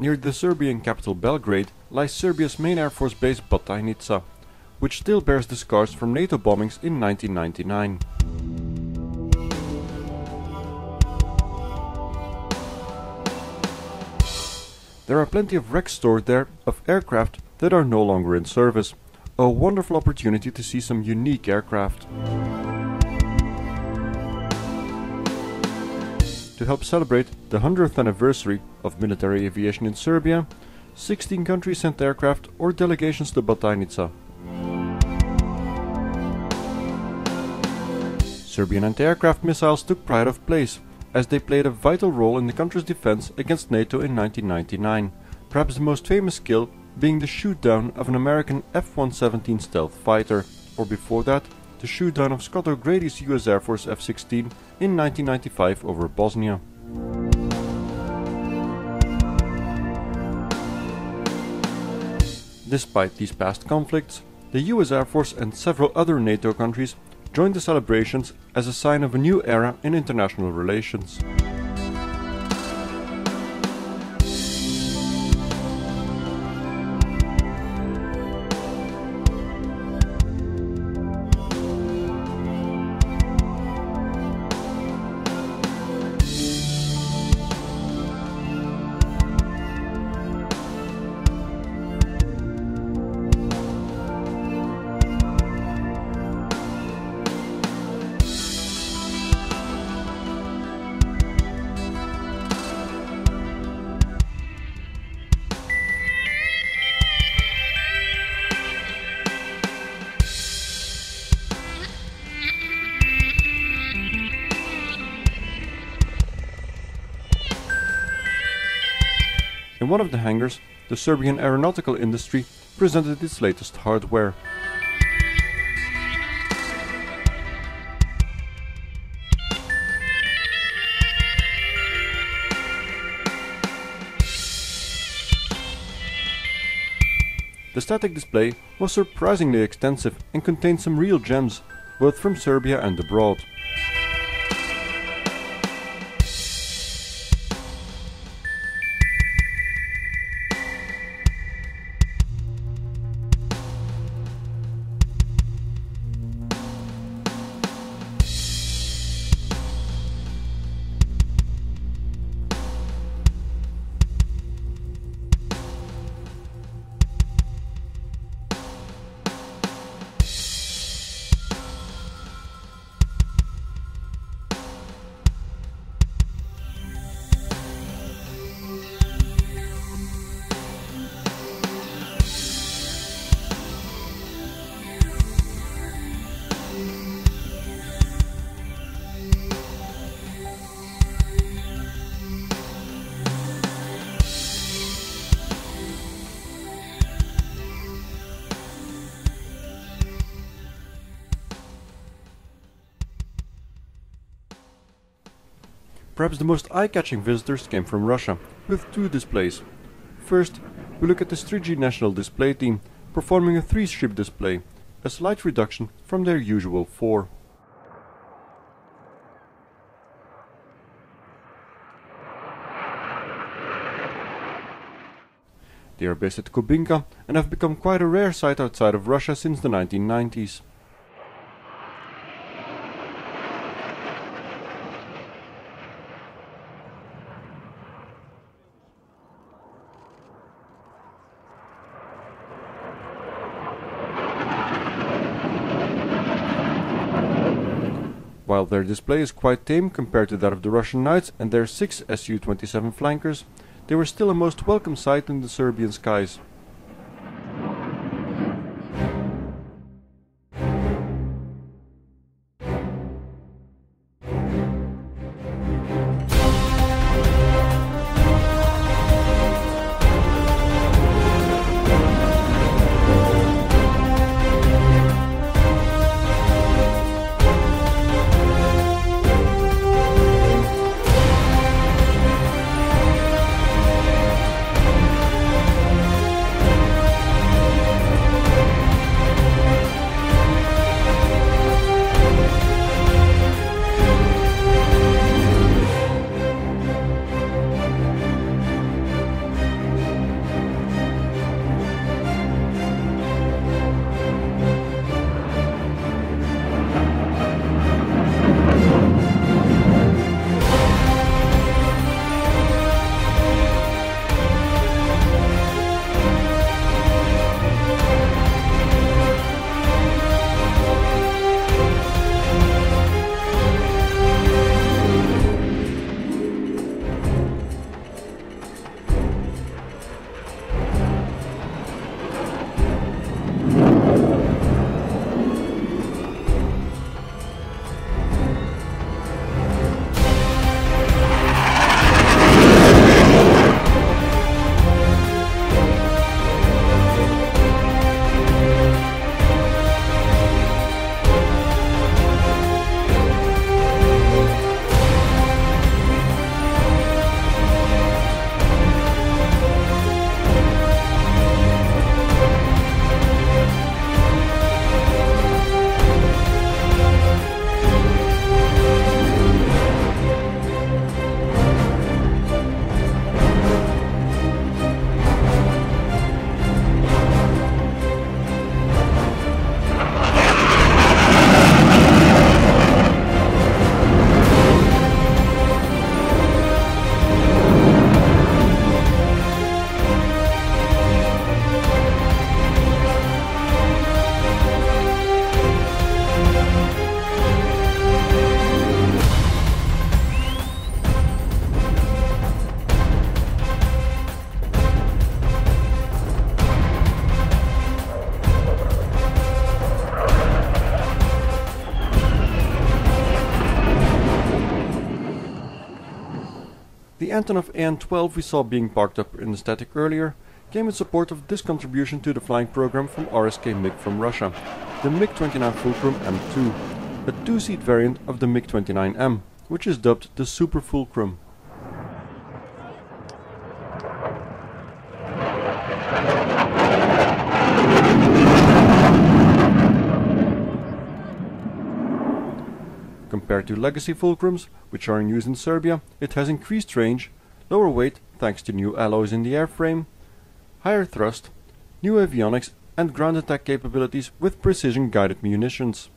Near the Serbian capital Belgrade lies Serbia's main air force base Batajnica, which still bears the scars from NATO bombings in 1999. There are plenty of wrecks stored there of aircraft that are no longer in service. A wonderful opportunity to see some unique aircraft. To help celebrate the 100th anniversary of military aviation in Serbia, 16 countries sent aircraft or delegations to Batajnica. Serbian anti-aircraft missiles took pride of place, as they played a vital role in the country's defense against NATO in 1999, perhaps the most famous kill being the shoot-down of an American F-117 stealth fighter, or before that, the shoot-down of Scott O'Grady's US Air Force F-16 in 1995 over Bosnia. Despite these past conflicts, the US Air Force and several other NATO countries joined the celebrations as a sign of a new era in international relations. One of the hangars, the Serbian aeronautical industry presented its latest hardware. The static display was surprisingly extensive and contained some real gems, both from Serbia and abroad. Perhaps the most eye-catching visitors came from Russia, with two displays. First, we look at the Striji National Display Team, performing a three-ship display, a slight reduction from their usual four. They are based at Kubinka and have become quite a rare sight outside of Russia since the 1990s. While their display is quite tame compared to that of the Russian Knights and their six Su-27 flankers, they were still a most welcome sight in the Serbian skies. Antonov AN-12 we saw being parked up in the static earlier came in support of this contribution to the flying program from RSK MiG from Russia, the MiG-29 Fulcrum M2, a two-seat variant of the MiG-29M, which is dubbed the Super Fulcrum. Compared to legacy Fulcrums, which are in use in Serbia, it has increased range, lower weight thanks to new alloys in the airframe, higher thrust, new avionics and ground attack capabilities with precision guided munitions.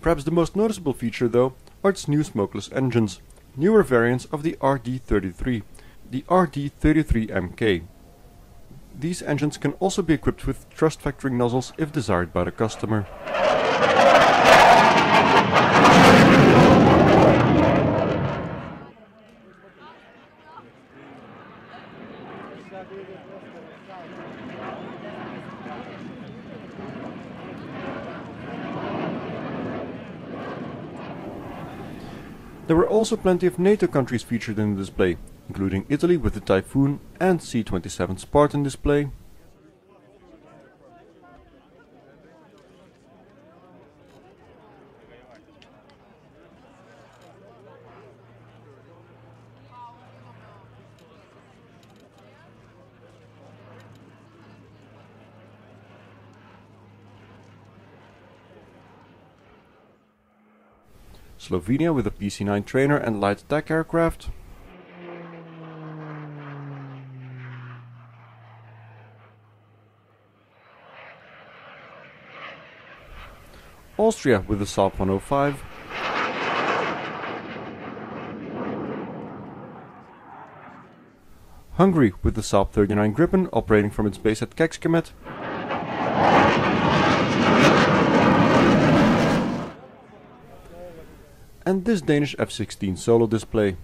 Perhaps the most noticeable feature though are its new smokeless engines, newer variants of the RD-33, the RD-33MK. These engines can also be equipped with thrust vectoring nozzles if desired by the customer. There were also plenty of NATO countries featured in the display, including Italy with the Typhoon and C-27 Spartan display, Slovenia with a PC-9 trainer and light attack aircraft. Austria with the Saab 105. Hungary with the Saab 39 Gripen operating from its base at Kecskemét. and this Danish F-16 solo display.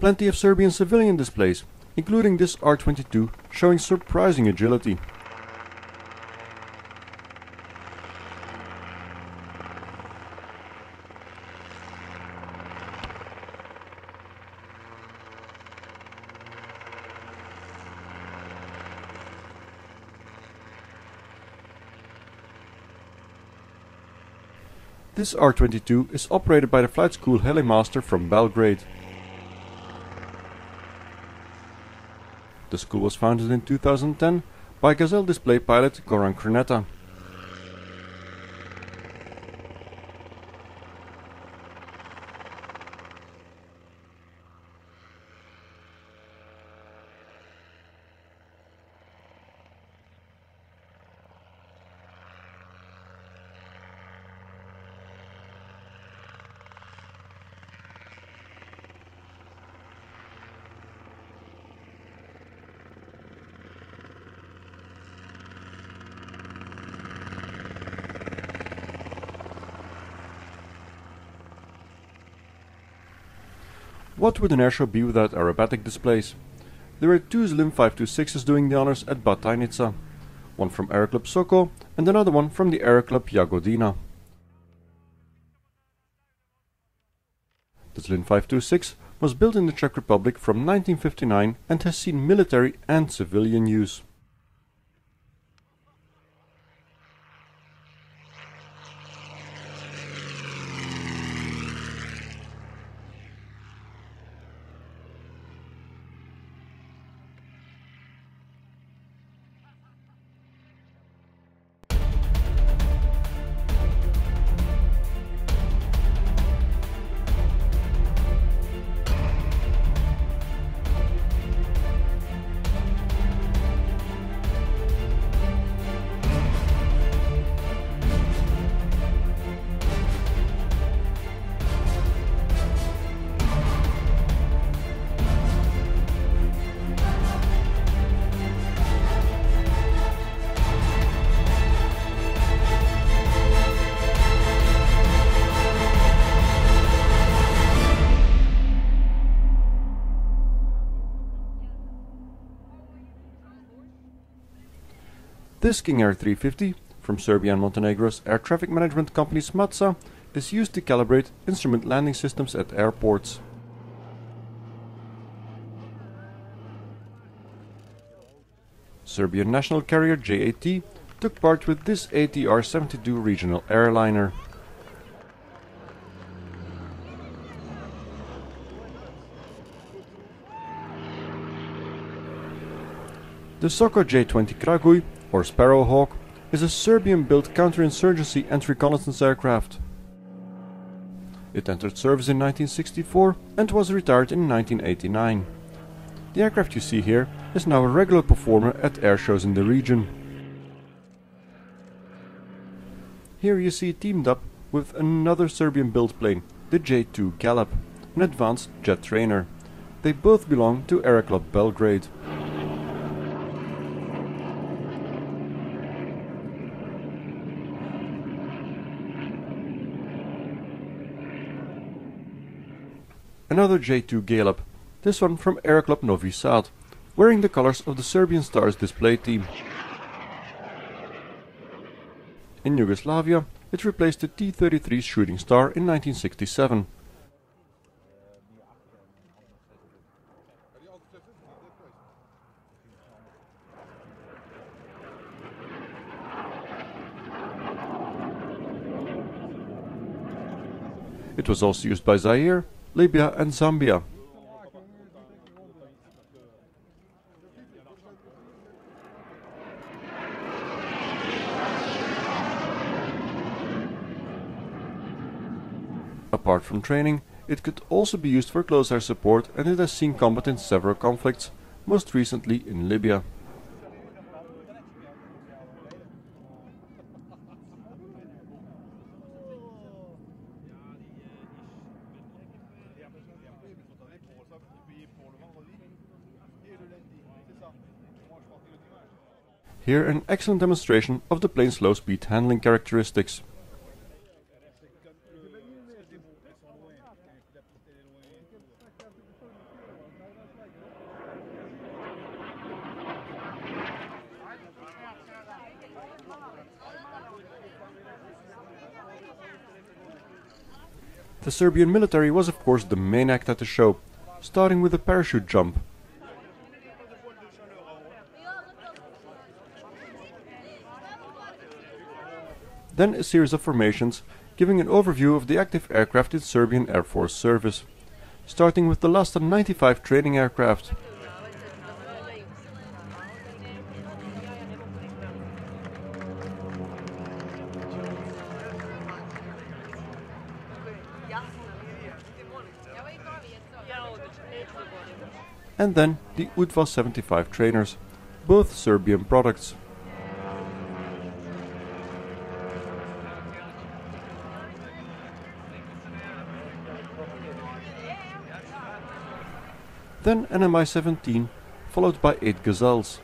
Plenty of Serbian civilian displays, including this R-22 showing surprising agility. This R-22 is operated by the flight school Helimaster from Belgrade. The school was founded in 2010 by Gazelle display pilot Goran Crneta. What would an airshow be without aerobatic displays? There are two Zlin 526s doing the honors at Batajnica, one from Aeroclub Soko and another one from the Aeroclub Jagodina. The Zlin 526 was built in the Czech Republic from 1959 and has seen military and civilian use. This King Air 350 from Serbia and Montenegro's air traffic management company SMATSA is used to calibrate instrument landing systems at airports. Serbian national carrier JAT took part with this ATR-72 regional airliner. The Soko J-20 Kraguj or Sparrowhawk, is a Serbian-built counterinsurgency and reconnaissance aircraft. It entered service in 1964 and was retired in 1989. The aircraft you see here is now a regular performer at airshows in the region. Here you see it teamed up with another Serbian-built plane, the J-2 Galeb, an advanced jet trainer. They both belong to Aeroclub Belgrade. Another J2 Galeb, this one from Aeroclub Novi Sad, wearing the colors of the Serbian Stars display team. In Yugoslavia, it replaced the T-33 Shooting Star in 1967. It was also used by Zaire, Libya and Zambia. Apart from training, it could also be used for close air support and it has seen combat in several conflicts, most recently in Libya. Here an excellent demonstration of the plane's low speed handling characteristics. The Serbian military was of course the main act at the show, starting with a parachute jump, Then a series of formations giving an overview of the active aircraft in Serbian Air Force service, starting with the Lasta 95 training aircraft. and then the UTVA 75 trainers, both Serbian products. Then an Mi-17, followed by 8 Gazelles.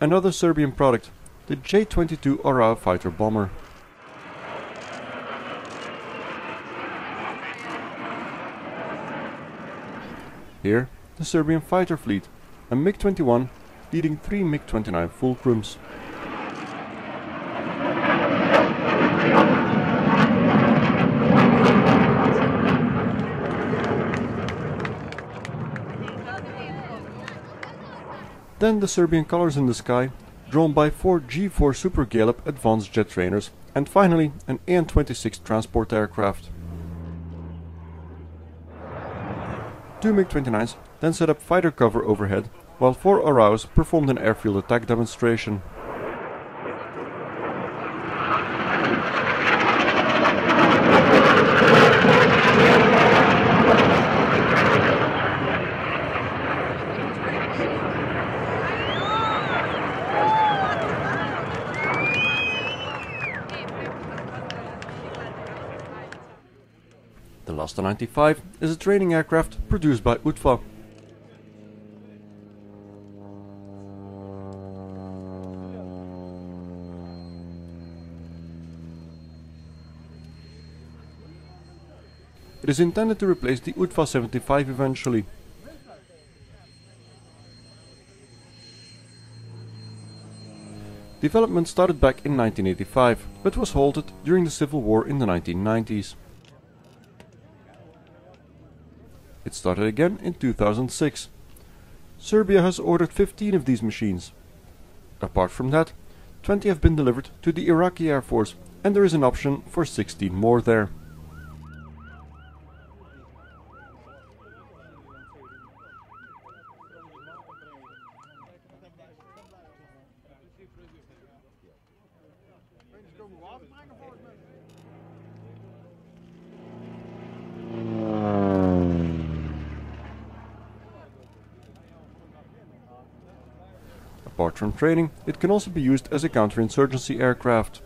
Another Serbian product, the J-22 Orao fighter bomber. Here, the Serbian fighter fleet, a MiG-21 leading three MiG-29 Fulcrums. Then the Serbian colors in the sky, drawn by four G4 Super Galeb advanced jet trainers, and finally an AN-26 transport aircraft. Two MiG-29s then set up fighter cover overhead, while four Oraos performed an airfield attack demonstration. Lasta 95 is a training aircraft produced by UTVA. It is intended to replace the UTVA 75 eventually. Development started back in 1985, but was halted during the civil war in the 1990s. It started again in 2006. Serbia has ordered 15 of these machines. Apart from that, 20 have been delivered to the Iraqi Air Force and there is an option for 16 more there. Apart from training, it can also be used as a counterinsurgency aircraft.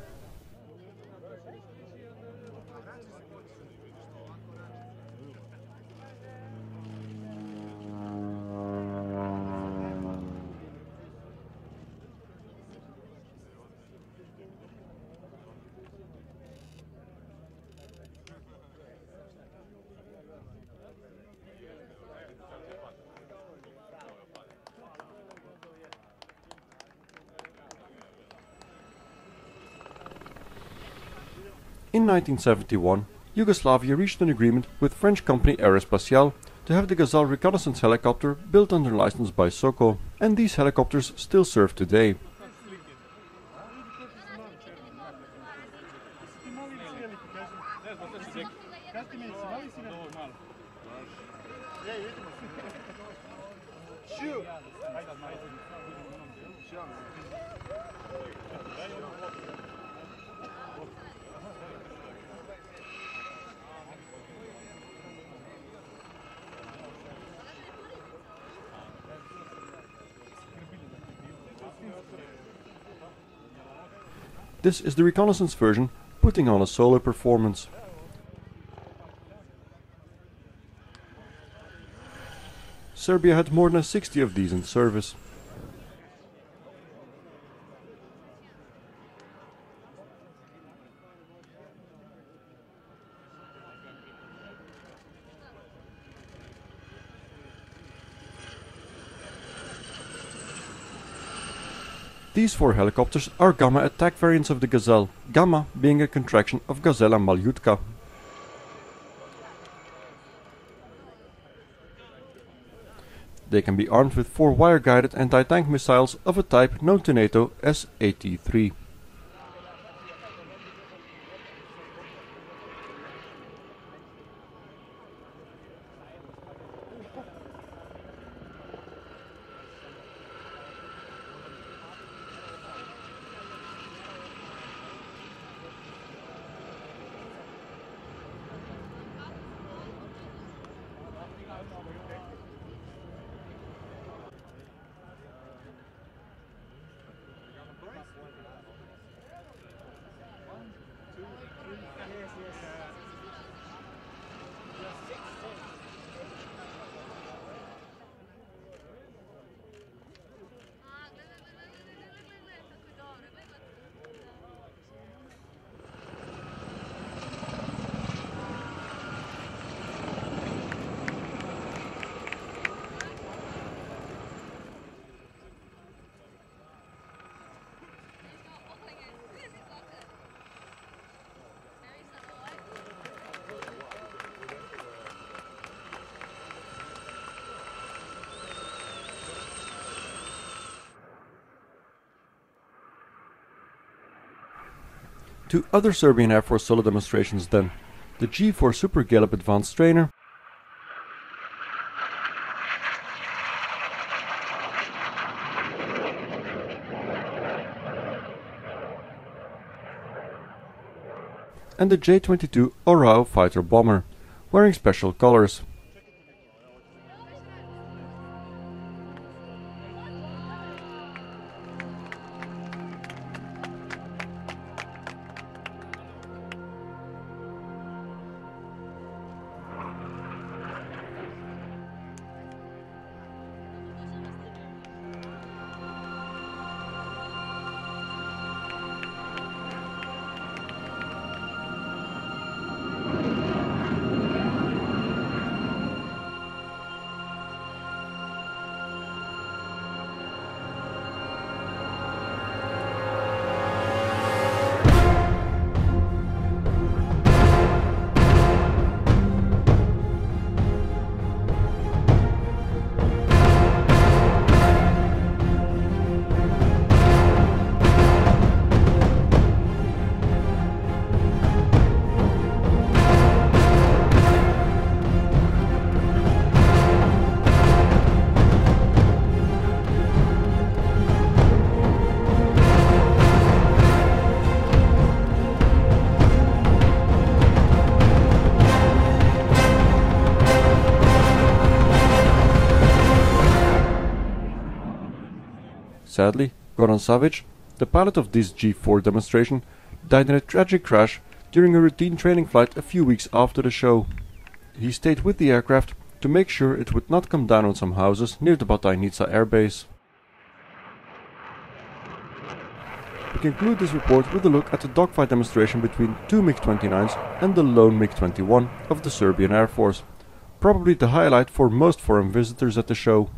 1971, Yugoslavia reached an agreement with French company Aerospatiale to have the Gazelle reconnaissance helicopter built under license by Soko, and these helicopters still serve today. This is the reconnaissance version, putting on a solo performance. Serbia had more than 60 of these in service. These four helicopters are Gamma attack variants of the Gazelle, Gamma being a contraction of Gazela Malyutka. They can be armed with four wire-guided anti-tank missiles of a type known to NATO as AT-3. To other Serbian Air Force solo demonstrations then. The G4 Super Galeb Advanced Trainer, and the J-22 Orao fighter bomber, wearing special colors. Sadly, Goran Savic, the pilot of this G4 demonstration, died in a tragic crash during a routine training flight a few weeks after the show. He stayed with the aircraft to make sure it would not come down on some houses near the Batajnica airbase. We conclude this report with a look at the dogfight demonstration between two MiG-29s and the lone MiG-21 of the Serbian Air Force, probably the highlight for most foreign visitors at the show.